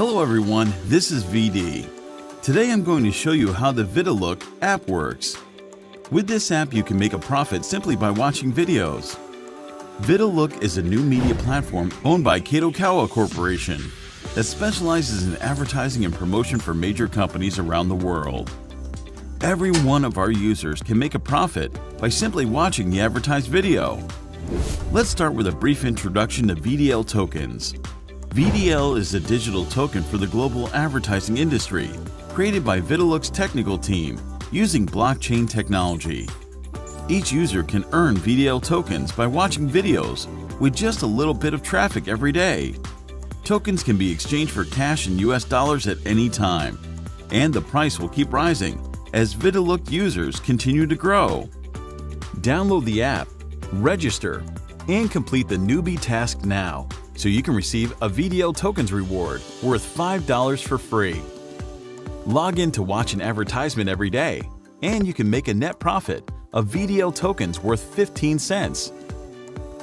Hello everyone, this is VD. Today I'm going to show you how the Vidilook app works. With this app you can make a profit simply by watching videos. Vidilook is a new media platform owned by Kadokawa Corporation that specializes in advertising and promotion for major companies around the world. Every one of our users can make a profit by simply watching the advertised video. Let's start with a brief introduction to VDL tokens. VDL is a digital token for the global advertising industry, created by Vidilook's technical team using blockchain technology. Each user can earn VDL tokens by watching videos with just a little bit of traffic every day. Tokens can be exchanged for cash in US dollars at any time, and the price will keep rising as Vidilook users continue to grow. Download the app, register, and complete the newbie task now so you can receive a VDL tokens reward worth $5 for free. Log in to watch an advertisement every day, and you can make a net profit of VDL tokens worth 15 cents.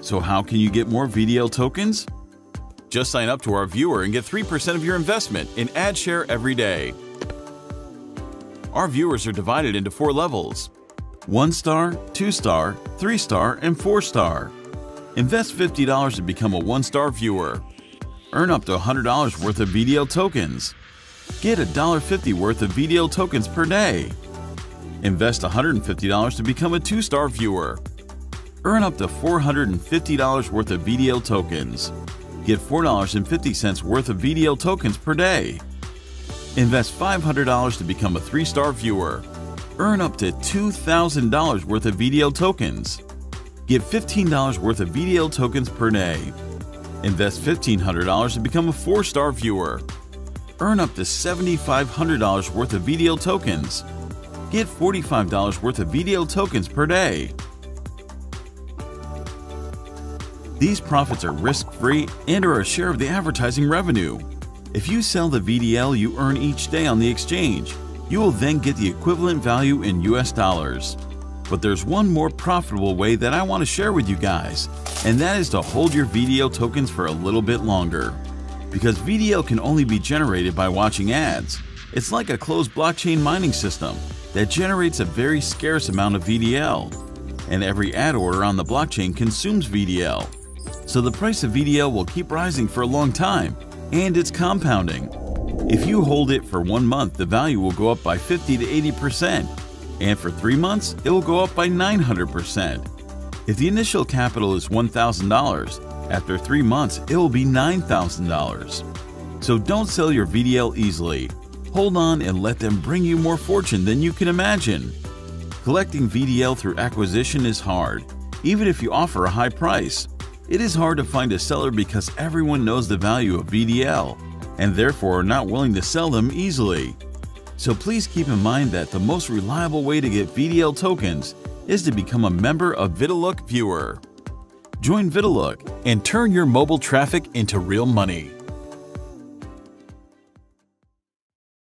So how can you get more VDL tokens? Just sign up to our viewer and get 3% of your investment in AdShare every day. Our viewers are divided into four levels 1 star, 2 star, 3 star, and 4 star. Invest $50 to become a 1 star viewer. Earn up to $100 worth of VDL tokens. Get $1.50 worth of VDL tokens per day. Invest $150 to become a 2 star viewer. Earn up to $450 worth of VDL tokens. Get $4.50 worth of VDL tokens per day. Invest $500 to become a 3 star viewer. Earn up to $2,000 worth of VDL tokens. Get $15 worth of VDL tokens per day. Invest $1,500 to become a 4 star viewer. Earn up to $7,500 worth of VDL tokens. Get $45 worth of VDL tokens per day. These profits are risk free and are a share of the advertising revenue. If you sell the VDL you earn each day on the exchange, you will then get the equivalent value in US dollars. But there's one more profitable way that I want to share with you guys, and that is to hold your VDL tokens for a little bit longer. Because VDL can only be generated by watching ads. It's like a closed blockchain mining system that generates a very scarce amount of VDL. And every ad order on the blockchain consumes VDL. So the price of VDL will keep rising for a long time, and it's compounding. If you hold it for one month, the value will go up by 50 to 80%, and for three months, it will go up by 900%. If the initial capital is $1,000, after three months, it will be $9,000. So don't sell your VDL easily. Hold on and let them bring you more fortune than you can imagine. Collecting VDL through acquisition is hard, even if you offer a high price. It is hard to find a seller because everyone knows the value of VDL and therefore are not willing to sell them easily. So please keep in mind that the most reliable way to get VDL tokens is to become a member of Vidilook Viewer. Join Vidilook and turn your mobile traffic into real money.